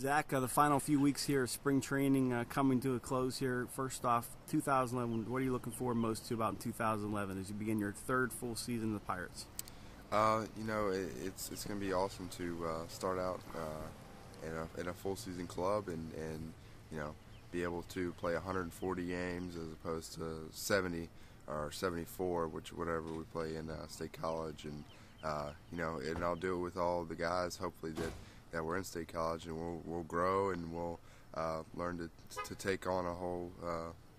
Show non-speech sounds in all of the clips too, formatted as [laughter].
Zach, uh, the final few weeks here, spring training uh, coming to a close here. First off, 2011. What are you looking forward most to about in 2011 as you begin your third full season of the Pirates? Uh, you know, it, it's it's going to be awesome to uh, start out uh, in a in a full season club and and you know be able to play 140 games as opposed to 70 or 74, which whatever we play in uh, State College, and you know, and I'll do it with all the guys. Hopefully that that we're in State College, and we'll we'll grow and we'll uh, learn to to take on a whole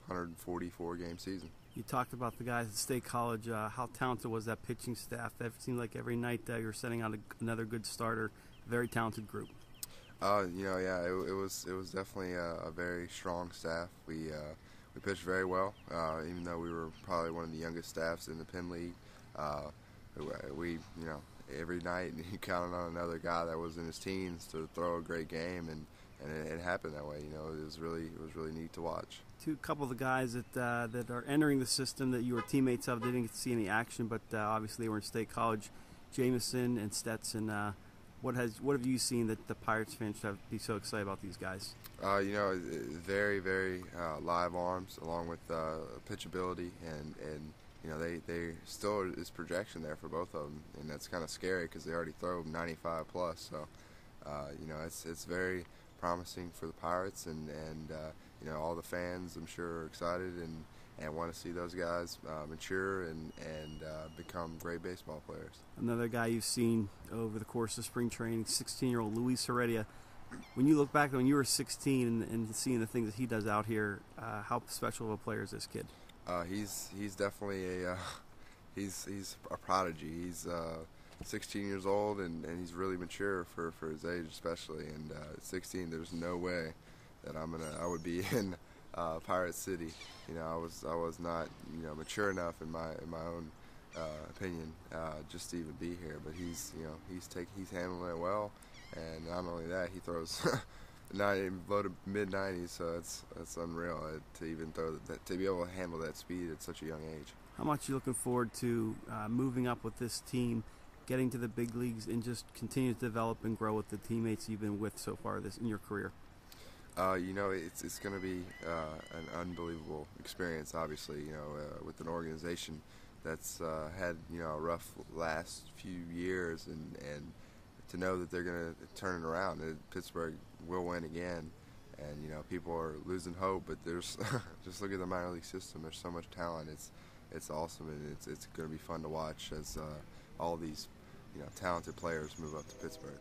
144 game season. You talked about the guys at State College. Uh, how talented was that pitching staff? It seemed like every night that you're sending out a, another good starter. Very talented group. Uh, you know, yeah, it, it, was it was definitely a, a very strong staff. We uh, we pitched very well, uh, even though we were probably one of the youngest staffs in the Penn League. We, you know, every night [laughs] he counted on another guy that was in his teens to throw a great game, and, and it, it happened that way. You know, it was really it was really neat to watch. Two couple of the guys that uh, that are entering the system that you were teammates of, they didn't get to see any action, but uh, obviously they were in State College. Jameson and Stetson uh, what has what have you seen that the Pirates fans have be so excited about these guys? Uh, you know, very very uh, live arms along with uh, pitchability and and you know they they still is projection there for both of them and that's kind of scary because they already throw 95 plus so uh, you know it's it's very promising for the Pirates and and uh, you know all the fans I'm sure are excited and and want to see those guys uh, mature and and uh, become great baseball players. Another guy you've seen over the course of spring training, 16-year-old Luis Heredia. When you look back when you were 16 and, and seeing the things that he does out here, uh, how special of a player is this kid? Uh, he's he's definitely a uh, [laughs] he's he's a prodigy. He's uh, 16 years old and, and he's really mature for, for his age, especially. And 16, there's no way that I'm gonna I would be [laughs] in uh, Pirate City. You know, I was I was not you know mature enough in my in my own uh, opinion uh, just to even be here. But he's you know he's take he's handling it well, and not only that he throws. [laughs] 90 low to mid 90s, so it's it's unreal uh, to even throw that to be able to handle that speed at such a young age. How much are you looking forward to uh, moving up with this team, getting to the big leagues, and just continue to develop and grow with the teammates you've been with so far this in your career? Uh, you know, it's it's going to be uh, an unbelievable experience. Obviously, you know, uh, with an organization that's uh, had you know a rough last few years, and and to know that they're going to turn it around, that Pittsburgh will win again, and you know, people are losing hope, but there's [laughs] just look at the minor league system. There's so much talent. It's it's awesome, and it's it's going to be fun to watch as uh, all these you know talented players move up to Pittsburgh.